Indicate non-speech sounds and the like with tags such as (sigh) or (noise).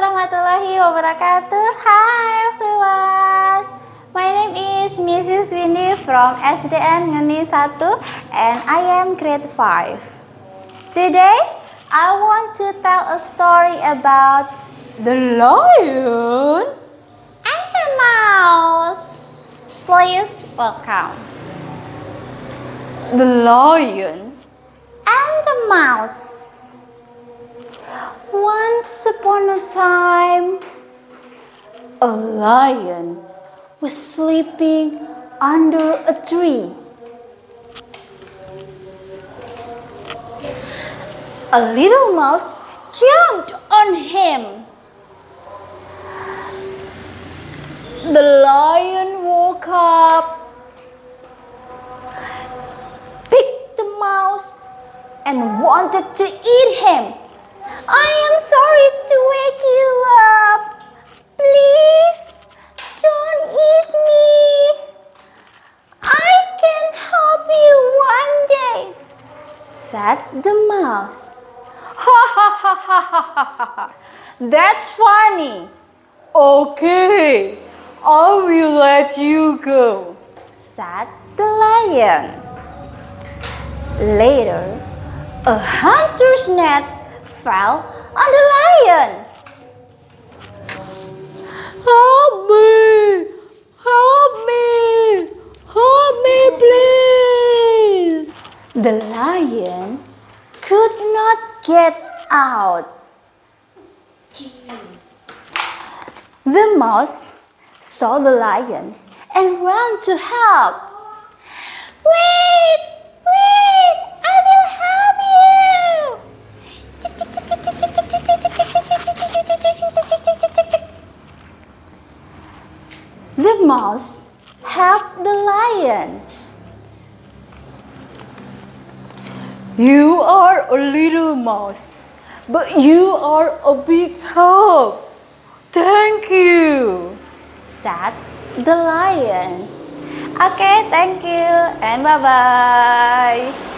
warahmatullahi wabarakatuh. Hi everyone. My name is Mrs. Winnie from SDN Ngeni 1 and I am grade 5. Today, I want to tell a story about the lion and the mouse. Please welcome. The lion and the mouse. Once upon a time, a lion was sleeping under a tree. A little mouse jumped on him. The lion woke up, picked the mouse, and wanted to eat him. Said the mouse. (laughs) Ha ha ha ha ha ha ha. That's funny. Okay, I will let you go, said the lion. Later, a hunter's net fell on the lion. The lion could not get out. The mouse saw the lion and ran to help. Wait! Wait! I will help you! The mouse helped the lion. You are a little mouse, but you are a big help. Thank you, said the lion. Okay, thank you, and bye bye.